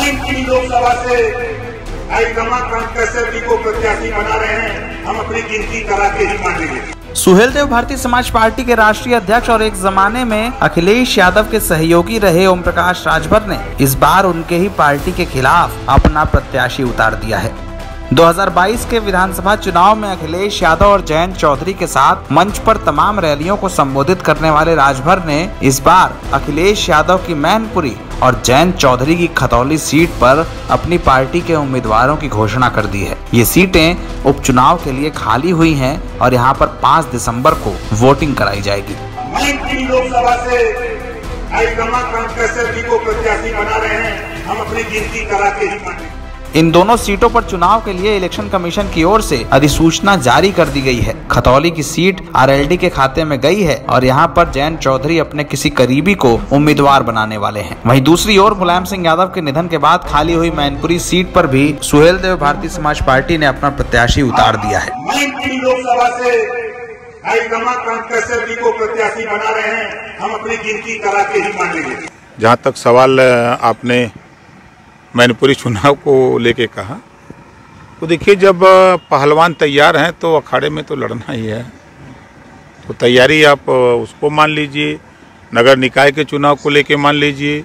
मैनपुरी लोकसभा से कश्यप जी को प्रत्याशी बना रहे हैं। हम अपनी गिनती करा के ही मानेंगे सुहेल देव भारतीय समाज पार्टी के राष्ट्रीय अध्यक्ष और एक जमाने में अखिलेश यादव के सहयोगी रहे ओम प्रकाश राजभर ने इस बार उनके ही पार्टी के खिलाफ अपना प्रत्याशी उतार दिया है। 2022 के विधानसभा चुनाव में अखिलेश यादव और जयंत चौधरी के साथ मंच पर तमाम रैलियों को संबोधित करने वाले राजभर ने इस बार अखिलेश यादव की मैनपुरी और जयंत चौधरी की खतौली सीट पर अपनी पार्टी के उम्मीदवारों की घोषणा कर दी है। ये सीटें उपचुनाव के लिए खाली हुई हैं और यहाँ पर 5 दिसंबर को वोटिंग कराई जाएगी। लोकसभा हम अपनी गिनती करा के ही इन दोनों सीटों पर चुनाव के लिए इलेक्शन कमीशन की ओर से अधिसूचना जारी कर दी गई है। खतौली की सीट आरएलडी के खाते में गई है और यहाँ पर जयंत चौधरी अपने किसी करीबी को उम्मीदवार बनाने वाले हैं। वहीं दूसरी ओर मुलायम सिंह यादव के निधन के बाद खाली हुई मैनपुरी सीट पर भी सुहेल देव भारतीय समाज पार्टी ने अपना प्रत्याशी उतार दिया है। लोकसभा से रमाकांत कश्यप जी को प्रत्याशी बना रहे हैं। हम अपनी गिनती करा के ही मानेंगे जहाँ तक सवाल आपने मैनपुरी चुनाव को लेके कहा। तो देखिए, जब पहलवान तैयार हैं तो अखाड़े में तो लड़ना ही है। तो तैयारी आप उसको मान लीजिए, नगर निकाय के चुनाव को लेके मान लीजिए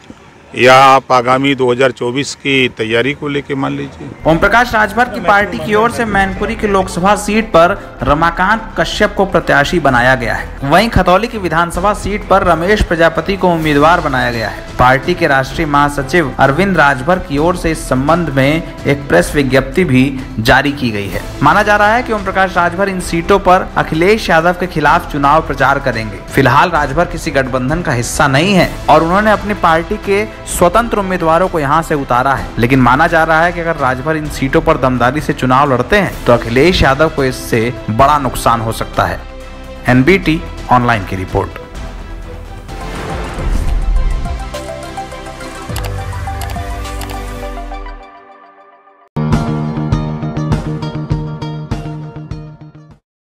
या आप आगामी 2024 की तैयारी को लेके मान लीजिए। ओम प्रकाश राजभर की पार्टी की ओर से मैनपुरी की लोकसभा सीट पर रमाकांत कश्यप को प्रत्याशी बनाया गया है। वहीं खतौली की विधानसभा सीट पर रमेश प्रजापति को उम्मीदवार बनाया गया है। पार्टी के राष्ट्रीय महासचिव अरविंद राजभर की ओर से इस संबंध में एक प्रेस विज्ञप्ति भी जारी की गई है। माना जा रहा है की ओम प्रकाश राजभर इन सीटों पर अखिलेश यादव के खिलाफ चुनाव प्रचार करेंगे। फ़िलहाल राजभर किसी गठबंधन का हिस्सा नहीं है और उन्होंने अपनी पार्टी के स्वतंत्र उम्मीदवारों को यहाँ से उतारा है। लेकिन माना जा रहा है कि अगर राजभर इन सीटों पर दमदारी से चुनाव लड़ते हैं तो अखिलेश यादव को इससे बड़ा नुकसान हो सकता है। एनबीटी ऑनलाइन की रिपोर्ट।